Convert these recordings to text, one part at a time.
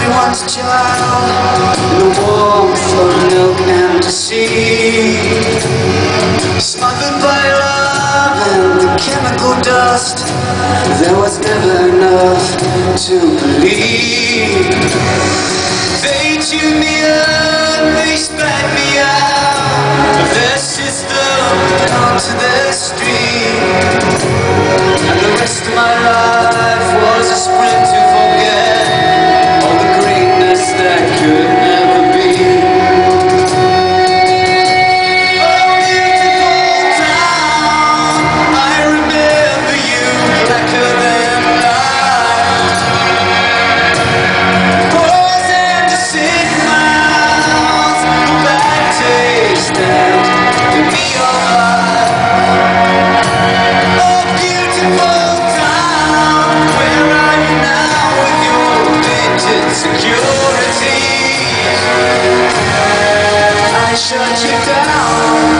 everyone's a child in The full of milk and deceit Smothered by love and the chemical dust There was never enough to believe. They chewed me up, they spat me out. Their system onto their street. And the rest of my life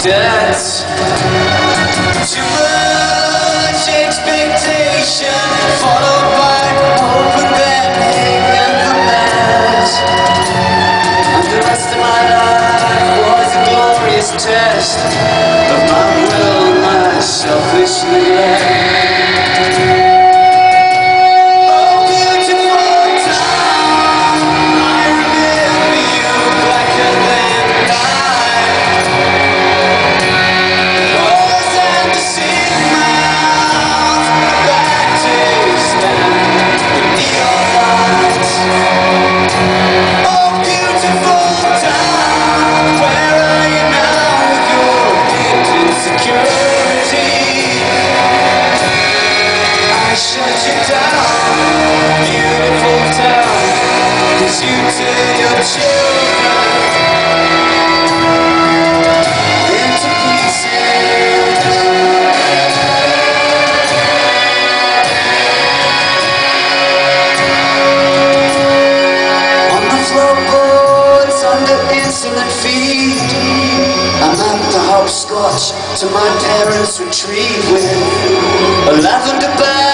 debt Too much expectation Followed by open and the mass to my parents' retreat with a lavender bag.